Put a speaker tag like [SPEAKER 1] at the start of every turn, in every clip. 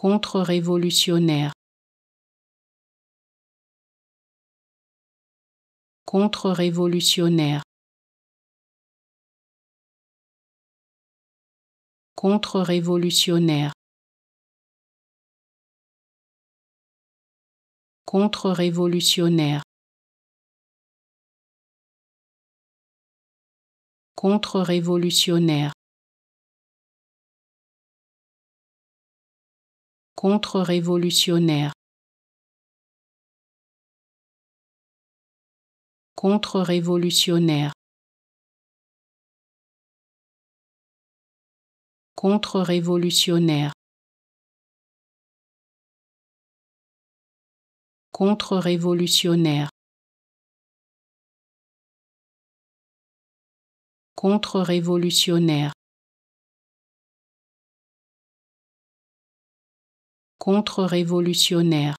[SPEAKER 1] contre-révolutionnaire. Contre-révolutionnaire. Contre-révolutionnaire. Contre-révolutionnaire. Contre-révolutionnaire contre-révolutionnaire. Contre-révolutionnaire. Contre-révolutionnaire. Contre-révolutionnaire. Contre-révolutionnaire contre-révolutionnaire.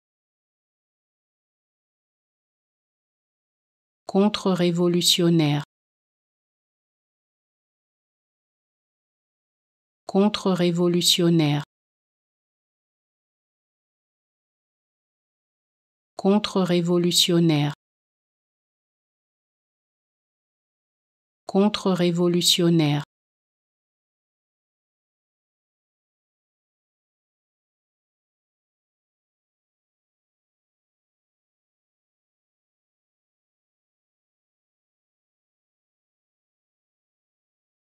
[SPEAKER 1] Contre-révolutionnaire. Contre-révolutionnaire. Contre-révolutionnaire. Contre-révolutionnaire